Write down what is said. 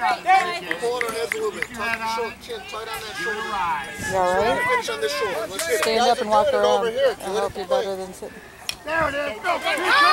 Pull on heads a little bit. Tight on that shoulder. You all right? Stand up and walk around. I hope you're better than sitting. There it is. Go. go, go.